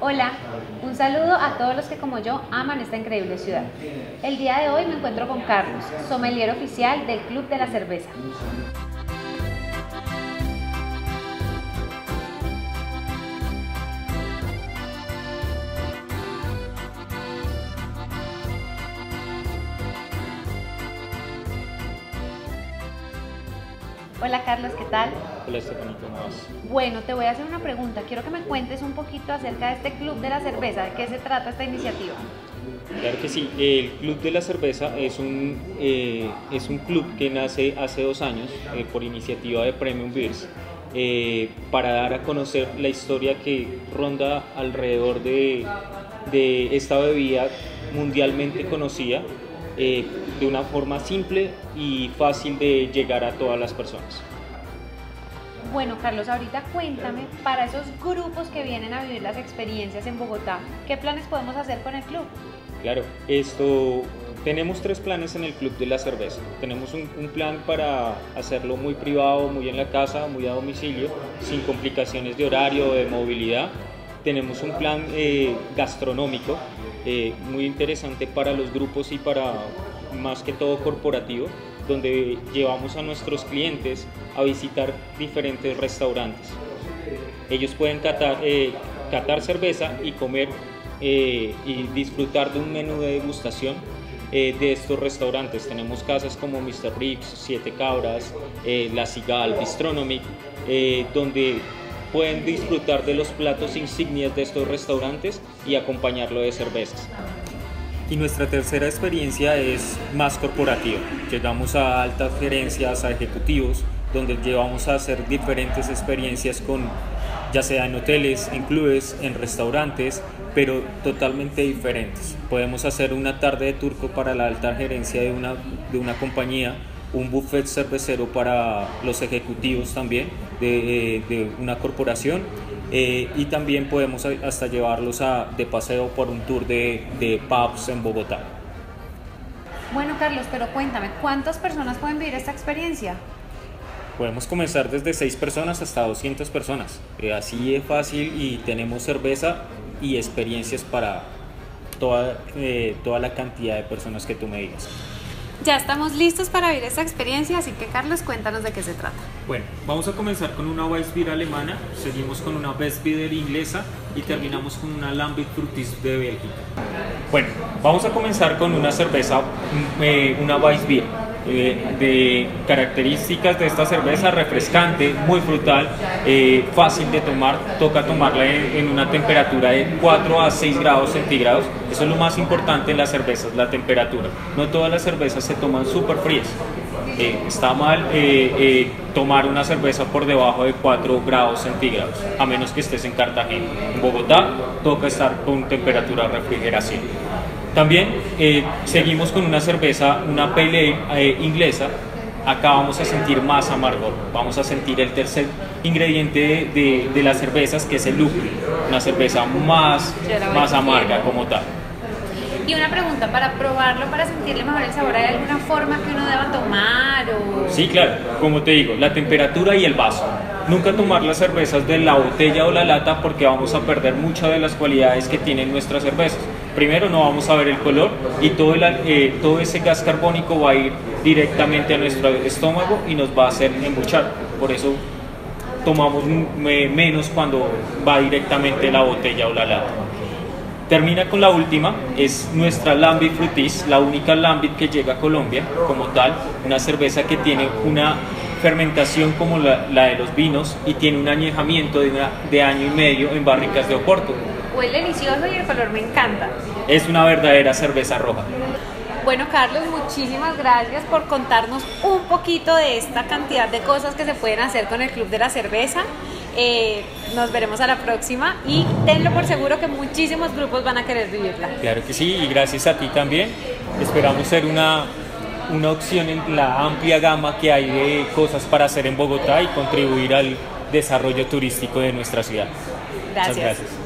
Hola, un saludo a todos los que como yo aman esta increíble ciudad. El día de hoy me encuentro con Carlos, sommelier oficial del Club de la Cerveza. Hola Carlos, ¿qué tal? Hola Estefanía, ¿cómo vas? Bueno, te voy a hacer una pregunta. Quiero que me cuentes un poquito acerca de este Club de la Cerveza. ¿De qué se trata esta iniciativa? Claro que sí. El Club de la Cerveza es un, eh, es un club que nace hace dos años eh, por iniciativa de Premium Beers eh, para dar a conocer la historia que ronda alrededor de, de esta bebida mundialmente conocida eh, de una forma simple y fácil de llegar a todas las personas. Bueno, Carlos, ahorita cuéntame, para esos grupos que vienen a vivir las experiencias en Bogotá, ¿qué planes podemos hacer con el club? Claro, esto tenemos tres planes en el Club de la Cerveza. Tenemos un, un, plan para hacerlo muy privado, muy en la casa, muy a domicilio, sin complicaciones de horario o de movilidad. Tenemos un plan eh, gastronómico eh, muy interesante para los grupos y para más que todo corporativo, donde llevamos a nuestros clientes a visitar diferentes restaurantes. Ellos pueden catar, eh, catar cerveza y comer eh, y disfrutar de un menú de degustación eh, de estos restaurantes. Tenemos casas como Mr. Ribs, Siete Cabras, eh, La Cigal, Bistronomic, donde pueden disfrutar de los platos insignias de estos restaurantes y acompañarlo de cervezas. Y nuestra tercera experiencia es más corporativa. Llegamos a altas gerencias, a ejecutivos, donde llevamos a hacer diferentes experiencias con ya sea en hoteles, en clubes, en restaurantes, pero totalmente diferentes. Podemos hacer una tarde de turco para la alta gerencia de una, de una compañía, un buffet cervecero para los ejecutivos también de, de una corporación eh, y también podemos hasta llevarlos a, de paseo por un tour de, de pubs en Bogotá. Bueno, Carlos, pero cuéntame, ¿cuántas personas pueden vivir esta experiencia? Podemos comenzar desde 6 personas hasta 200 personas. Eh, así es fácil y tenemos cerveza y experiencias para toda, eh, toda la cantidad de personas que tú me digas. Ya estamos listos para vivir esta experiencia, así que Carlos, cuéntanos de qué se trata. Bueno, vamos a comenzar con una Weissbier alemana, seguimos con una Westbier inglesa y terminamos con una Lambic Frutis de Bélgica. Bueno, vamos a comenzar con una cerveza, eh, una Weissbier. Eh, de características de esta cerveza refrescante, muy frutal, eh, fácil de tomar, toca tomarla en, en, una temperatura de 4 a 6 grados centígrados, eso es lo más importante en las cervezas, la temperatura, no todas las cervezas se toman súper frías, eh, está mal tomar una cerveza por debajo de 4 grados centígrados, a menos que estés en Cartagena, en Bogotá toca estar con temperatura de refrigeración. También eh, seguimos con una cerveza, una pale eh, inglesa. Acá vamos a sentir más amargor, vamos a sentir el tercer ingrediente de, de, de las cervezas que es el lúpulo, una cerveza más, más amarga como tal. Y una pregunta, para probarlo, para sentirle mejor el sabor, ¿hay alguna forma que uno deba tomar? O... Sí, claro, como te digo, la temperatura y el vaso. Nunca tomar las cervezas de la botella o la lata porque vamos a perder muchas de las cualidades que tienen nuestras cervezas. Primero no vamos a ver el color y todo, eh, todo ese gas carbónico va a ir directamente a nuestro estómago y nos va a hacer embuchar. Por eso tomamos menos cuando va directamente la botella o la lata. Termina con la última, es nuestra Lambic Frutis, la única Lambic que llega a Colombia como tal, una cerveza que tiene una fermentación como la, la de los vinos y tiene un añejamiento de, una, de año y medio en barricas de Oporto. Huele delicioso y el color me encanta. Es una verdadera cerveza roja. Bueno, Carlos, muchísimas gracias por contarnos un poquito de esta cantidad de cosas que se pueden hacer con el Club de la Cerveza. Eh, nos veremos a la próxima y tenlo por seguro que muchísimos grupos van a querer vivirla. Claro que sí, y gracias a ti también. Esperamos ser una, una opción en la amplia gama que hay de cosas para hacer en Bogotá y contribuir al desarrollo turístico de nuestra ciudad. Gracias. Muchas gracias.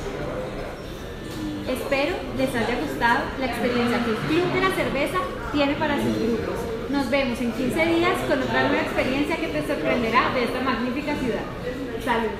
Espero les haya gustado la experiencia que el Club de la Cerveza tiene para sus grupos. Nos vemos en 15 días con otra nueva experiencia que te sorprenderá de esta magnífica ciudad. 价值